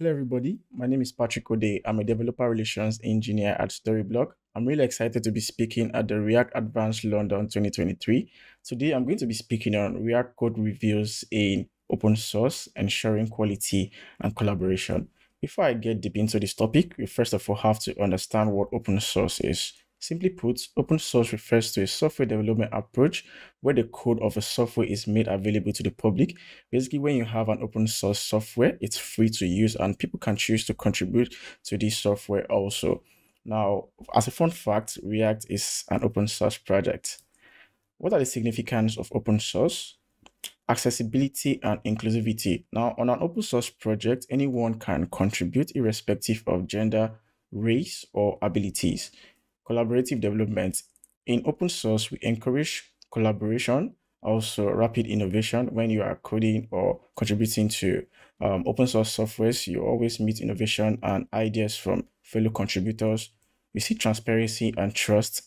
Hello, everybody. My name is Patrick Odey. I'm a developer relations engineer at Storyblok. I'm really excited to be speaking at the React Advanced London 2023. Today, I'm going to be speaking on React code reviews in open source, ensuring quality and collaboration. Before I get deep into this topic, we first of all have to understand what open source is. Simply put, open source refers to a software development approach where the code of a software is made available to the public. Basically, when you have an open source software, it's free to use and people can choose to contribute to this software also. Now, as a fun fact, React is an open source project. What are the significance of open source? Accessibility and inclusivity. Now, on an open source project, anyone can contribute irrespective of gender, race, or abilities collaborative development. In open source, we encourage collaboration, also rapid innovation. When you are coding or contributing to um, open source softwares, you always meet innovation and ideas from fellow contributors. We see transparency and trust.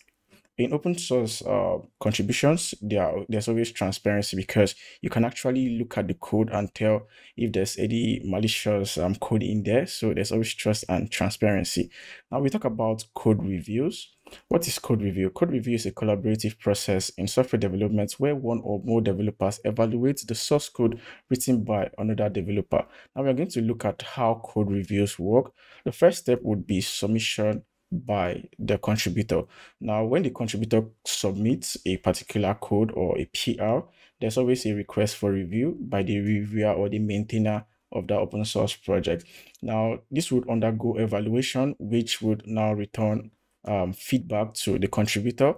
In open source uh, contributions, there there's always transparency because you can actually look at the code and tell if there's any malicious um, code in there. So there's always trust and transparency. Now we talk about code reviews. What is code review? Code review is a collaborative process in software development where one or more developers evaluate the source code written by another developer. Now we're going to look at how code reviews work. The first step would be submission by the contributor. Now, when the contributor submits a particular code or a PR, there's always a request for review by the reviewer or the maintainer of the open source project. Now, this would undergo evaluation, which would now return um, feedback to the contributor.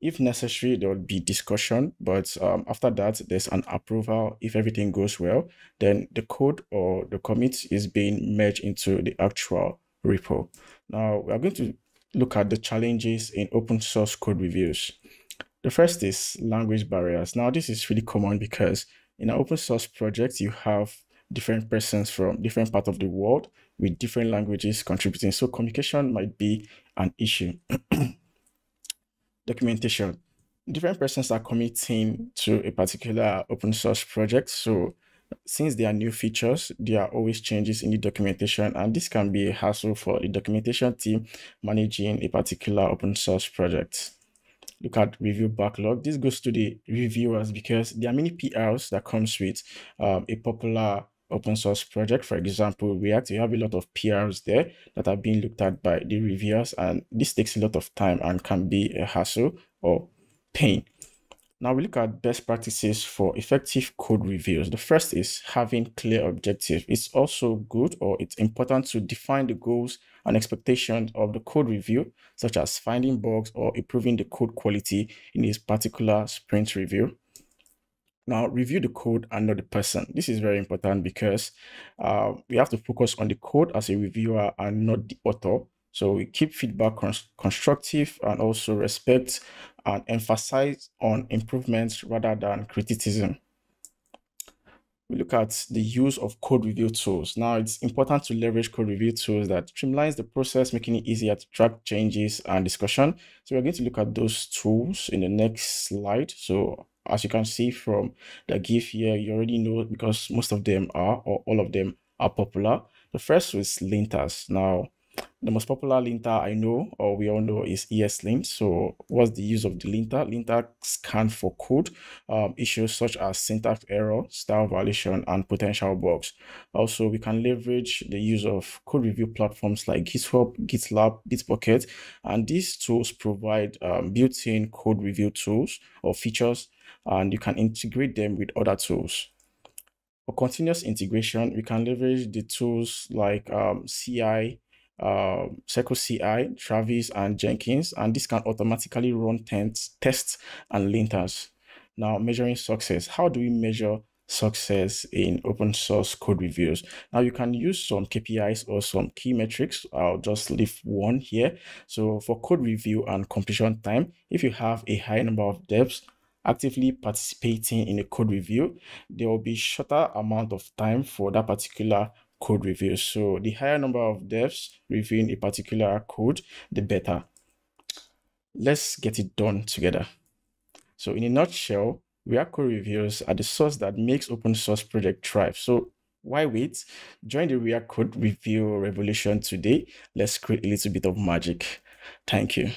If necessary, there will be discussion, but um, after that, there's an approval. If everything goes well, then the code or the commit is being merged into the actual repo. Now, we are going to look at the challenges in open source code reviews. The first is language barriers. Now, this is really common because in an open source project, you have different persons from different parts of the world with different languages contributing. So communication might be an issue. Documentation. Different persons are committing to a particular open source project. So since there are new features, there are always changes in the documentation, and this can be a hassle for the documentation team managing a particular open source project. Look at review backlog. This goes to the reviewers because there are many PRs that comes with um, a popular open source project. For example, React, you have a lot of PRs there that are being looked at by the reviewers, and this takes a lot of time and can be a hassle or pain. Now we look at best practices for effective code reviews. The first is having clear objectives. It's also good or it's important to define the goals and expectations of the code review, such as finding bugs or improving the code quality in this particular sprint review. Now, review the code and not the person. This is very important because uh, we have to focus on the code as a reviewer and not the author. So we keep feedback constructive and also respect and emphasize on improvements rather than criticism. We look at the use of code review tools. Now it's important to leverage code review tools that streamlines the process, making it easier to track changes and discussion. So we're going to look at those tools in the next slide. So as you can see from the GIF here, you already know because most of them are, or all of them are popular. The first is linters. Now, the most popular linter I know, or we all know, is ESLint. So, what's the use of the linter? Linter scan for code um, issues such as syntax error, style violation, and potential bugs. Also, we can leverage the use of code review platforms like GitHub, GitLab, Bitbucket, and these tools provide um, built-in code review tools or features and you can integrate them with other tools. For continuous integration, we can leverage the tools like um, CI, uh, Circle CI, Travis, and Jenkins, and this can automatically run tests, tests and linters. Now, measuring success. How do we measure success in open source code reviews. Now you can use some KPIs or some key metrics. I'll just leave one here. So for code review and completion time, if you have a high number of devs actively participating in a code review, there will be shorter amount of time for that particular code review. So the higher number of devs reviewing a particular code, the better. Let's get it done together. So in a nutshell, React code reviews are the source that makes open source project thrive. So why wait? Join the React Code Review Revolution today. Let's create a little bit of magic. Thank you.